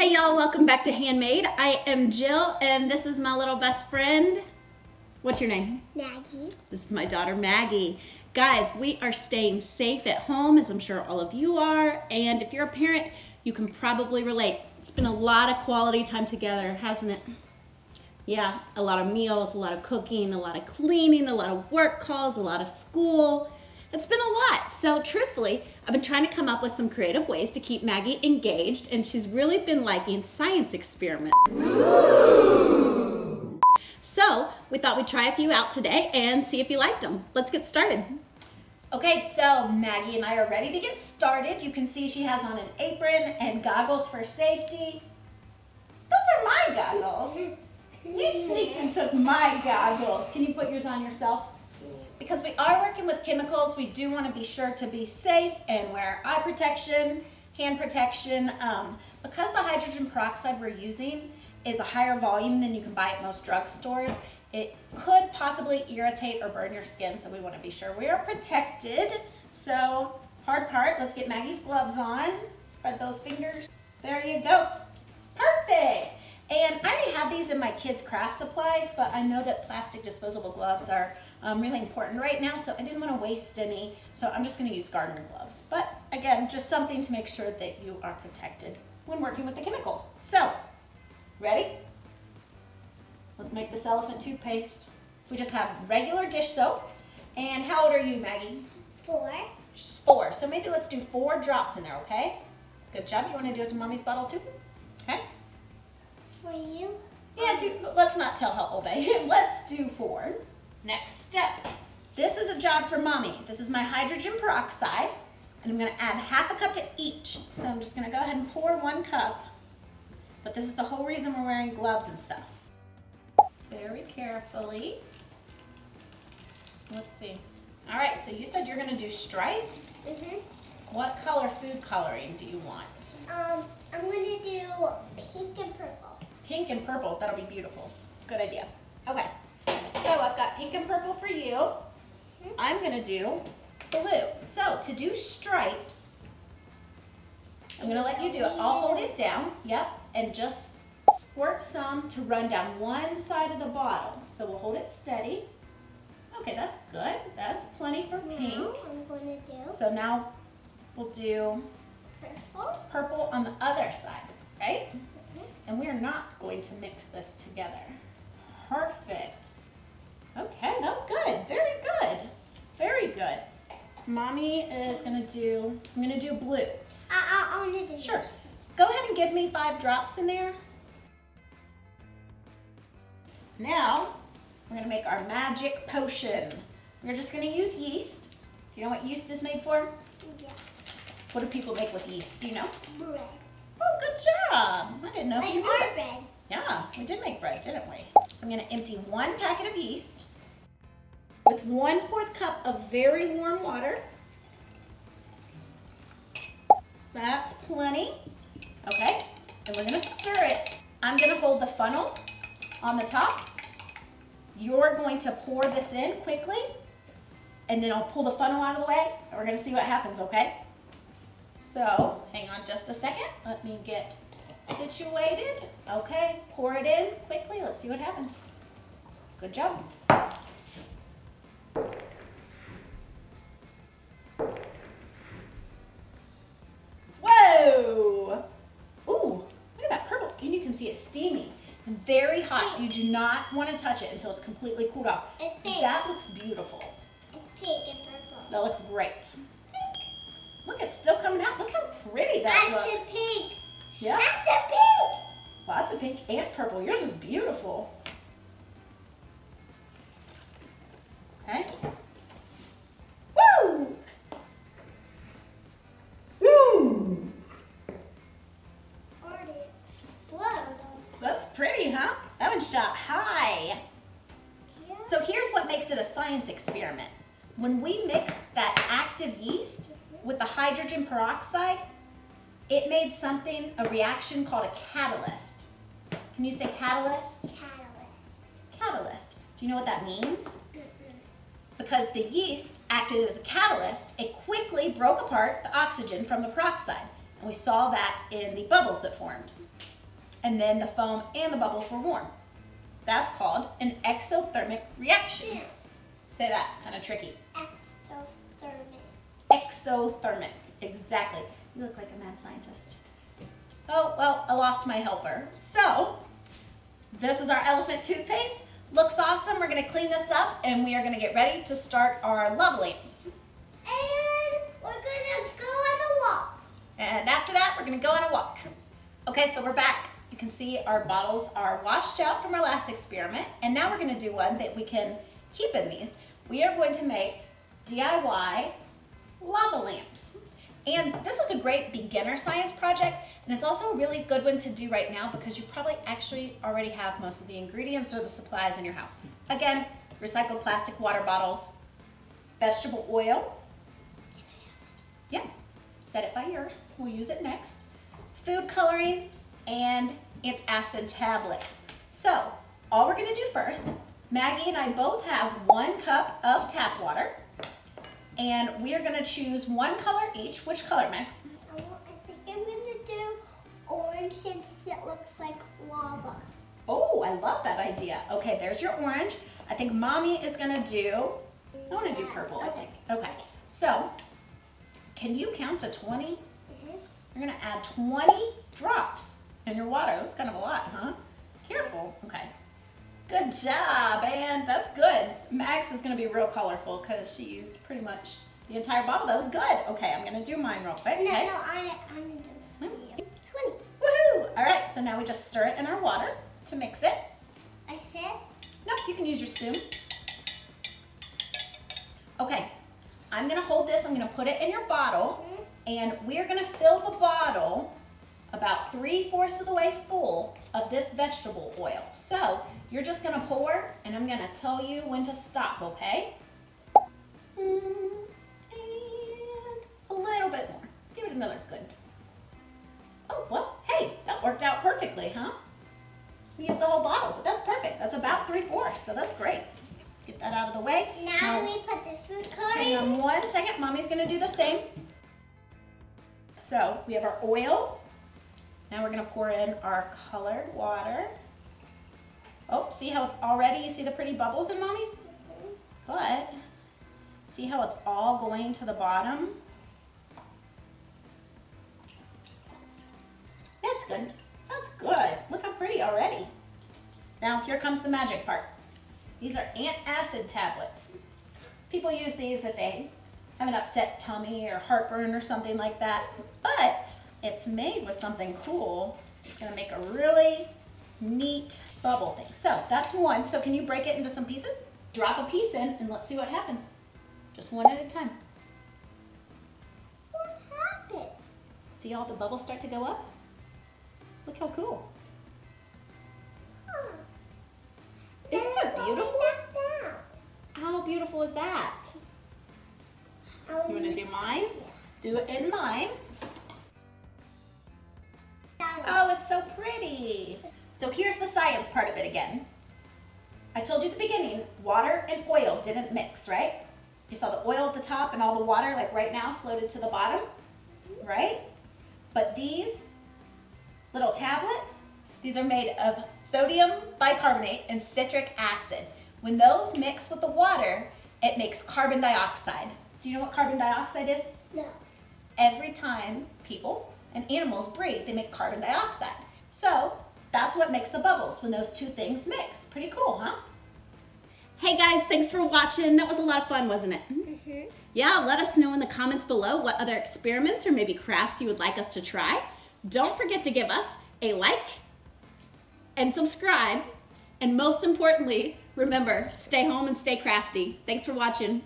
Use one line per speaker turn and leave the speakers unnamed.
Hey y'all, welcome back to Handmade. I am Jill and this is my little best friend. What's your name?
Maggie.
This is my daughter Maggie. Guys, we are staying safe at home as I'm sure all of you are. And if you're a parent, you can probably relate. It's been a lot of quality time together, hasn't it? Yeah, a lot of meals, a lot of cooking, a lot of cleaning, a lot of work calls, a lot of school. It's been a lot. So truthfully, I've been trying to come up with some creative ways to keep Maggie engaged and she's really been liking science experiments. So we thought we'd try a few out today and see if you liked them. Let's get started. Okay, so Maggie and I are ready to get started. You can see she has on an apron and goggles for safety. Those are my goggles. You sneaked and took my goggles. Can you put yours on yourself? Because we are working with chemicals, we do want to be sure to be safe and wear eye protection, hand protection. Um, because the hydrogen peroxide we're using is a higher volume than you can buy at most drugstores, it could possibly irritate or burn your skin, so we want to be sure we are protected. So, hard part, let's get Maggie's gloves on. Spread those fingers. There you go. Perfect. And I already have these in my kids' craft supplies, but I know that plastic disposable gloves are um, really important right now, so I didn't want to waste any, so I'm just going to use gardener gloves. But again, just something to make sure that you are protected when working with the chemical. So, ready? Let's make this elephant toothpaste. We just have regular dish soap. And how old are you, Maggie?
Four.
Four. So maybe let's do four drops in there, okay? Good job. You want to do it to mommy's bottle too? Okay?
For you?
Yeah, do, let's not tell how old I am. Let's do four. Next step. This is a job for mommy. This is my hydrogen peroxide. And I'm going to add half a cup to each. So I'm just going to go ahead and pour one cup. But this is the whole reason we're wearing gloves and stuff. Very carefully. Let's see. All right, so you said you're going to do stripes.
Mm-hmm.
What color food coloring do you want?
Um, I'm gonna do pink and purple.
Pink and purple, that'll be beautiful. Good idea. Okay, so I've got pink and purple for you. Mm-hmm. I'm gonna do blue. So to do stripes, I'm gonna let you do it. I'll hold it down, yep, and just squirt some to run down one side of the bottle. So we'll hold it steady. Okay, that's good. That's plenty for pink.
Now I'm gonna do
So now we'll do
purple.
purple on the other side, right? Mm-hmm. And we are not going to mix this together. Perfect. Okay, that was good. Very good. Very good. Mommy is gonna do, I'm gonna do blue.
I, I, I do
Sure. Go ahead and give me five drops in there. Now, we're gonna make our magic potion. We're just gonna use yeast. Do you know what yeast is made for?
Yeah.
What do people make with yeast? Do you know?
Bread.
Oh, good job. I didn't know if
Like
you knew
bread.
Yeah, we did make bread, didn't we? So I'm gonna empty one packet of yeast with one fourth cup of very warm water. That's plenty. Okay, and we're gonna stir it. I'm gonna hold the funnel on the top. You're going to pour this in quickly, and then I'll pull the funnel out of the way, and we're gonna see what happens, okay? So, hang on just a second. Let me get situated. Okay, pour it in quickly. Let's see what happens. Good job. You do not want to touch it until it's completely cooled off.
It's pink.
That looks beautiful.
It's pink and purple.
That looks great. Pink. Look, it's still coming out. Look how pretty that
That's
looks.
the pink.
Yeah,
That's the pink.
lots of pink and purple. Yours is beautiful. Shot high.
Yeah.
So here's what makes it a science experiment. When we mixed that active yeast with the hydrogen peroxide, it made something, a reaction called a catalyst. Can you say catalyst?
Catalyst.
Catalyst. Do you know what that means? Because the yeast acted as a catalyst, it quickly broke apart the oxygen from the peroxide. And we saw that in the bubbles that formed. And then the foam and the bubbles were warm. That's called an exothermic reaction.
Yeah.
Say that, it's kind of tricky.
Exothermic.
Exothermic, exactly. You look like a mad scientist. Oh, well, I lost my helper. So, this is our elephant toothpaste. Looks awesome. We're gonna clean this up and we are gonna get ready to start our lava lamps.
And we're gonna go on a walk.
And after that, we're gonna go on a walk. Okay, so we're back. Can see our bottles are washed out from our last experiment. And now we're gonna do one that we can keep in these. We are going to make DIY lava lamps. And this is a great beginner science project, and it's also a really good one to do right now because you probably actually already have most of the ingredients or the supplies in your house. Again, recycled plastic water bottles, vegetable oil, yeah, set it by yours, we'll use it next, food coloring, and antacid tablets. So, all we're gonna do first, Maggie and I both have one cup of tap water, and we are gonna choose one color each. Which color, Max?
I think I'm gonna do orange since it looks like lava.
Oh, I love that idea. Okay, there's your orange. I think mommy is gonna do, I wanna do purple, I think. Okay, so, can you count to 20?
Mhm.
You're gonna add 20 drops in your water. That's kind of a lot, huh? Careful, okay. Good job, and that's good. Max is gonna be real colorful because she used pretty much the entire bottle. That was good. Okay, I'm gonna do mine real quick,
No,
okay?
no, I, I'm gonna do it. Twenty.
Woohoo! All right, so now we just stir it in our water to mix it.
I said.
No, you can use your spoon. Okay, I'm gonna hold this, I'm gonna put it in your bottle,
Mhm.
and we're gonna fill the bottle about three-fourths of the way full of this vegetable oil. So, you're just gonna pour, and I'm gonna tell you when to stop, okay? And a little bit more. Give it another good. Oh, well, hey, that worked out perfectly, huh? We used the whole bottle, but that's perfect. That's about three-fourths, so that's great. Get that out of the way.
Now we put the food
Hang on
coloring.
one second. Mommy's gonna do the same. So we have our oil. Now we're gonna pour in our colored water. Oh, see how it's already, you see the pretty bubbles in mommy's? But, see how it's all going to the bottom? That's good. That's good. Look how pretty already. Now here comes the magic part. These are antacid tablets. People use these if they have an upset tummy or heartburn or something like that. But it's made with something cool. It's gonna make a really neat bubble thing. So that's one. So can you break it into some pieces? Drop a piece in and let's see what happens. Just one at a time.
What happened?
See all the bubbles start to go up? Look how cool.
Huh.
Isn't that beautiful?
going back down.
How beautiful is that? You wanna do mine? Do it in mine. Oh, it's so pretty. So here's the science part of it again. I told you at the beginning, water and oil didn't mix, right? You saw the oil at the top and all the water, like right now, floated to the bottom, right? But these little tablets, these are made of sodium bicarbonate and citric acid. When those mix with the water, it makes carbon dioxide. Do you know what carbon dioxide is?
No.
every time people and animals breathe, they make carbon dioxide. So that's what makes the bubbles when those two things mix. Pretty cool, huh? Hey guys, thanks for watching. That was a lot of fun, wasn't it?
Mm-hmm.
Yeah, let us know in the comments below what other experiments or maybe crafts you would like us to try. Don't forget to give us a like and subscribe. And most importantly, remember, stay home and stay crafty. Thanks for watching.